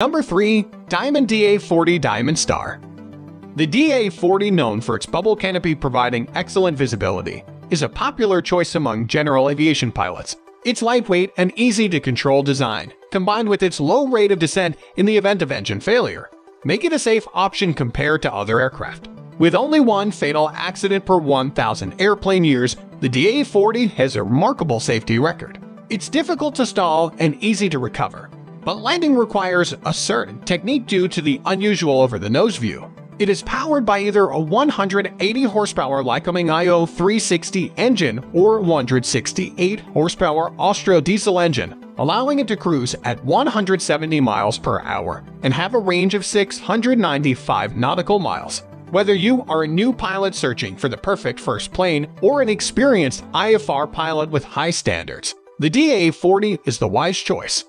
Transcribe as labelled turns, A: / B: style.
A: Number 3. Diamond DA40 Diamond Star The DA40, known for its bubble canopy providing excellent visibility, is a popular choice among general aviation pilots. Its lightweight and easy-to-control design, combined with its low rate of descent in the event of engine failure, make it a safe option compared to other aircraft. With only one fatal accident per 1,000 airplane years, the DA40 has a remarkable safety record. It's difficult to stall and easy to recover, but landing requires a certain technique due to the unusual over-the-nose view. It is powered by either a 180 horsepower Lycoming IO 360 engine or 168 horsepower Austro diesel engine, allowing it to cruise at 170 miles per hour and have a range of 695 nautical miles. Whether you are a new pilot searching for the perfect first plane or an experienced IFR pilot with high standards, the DA40 is the wise choice.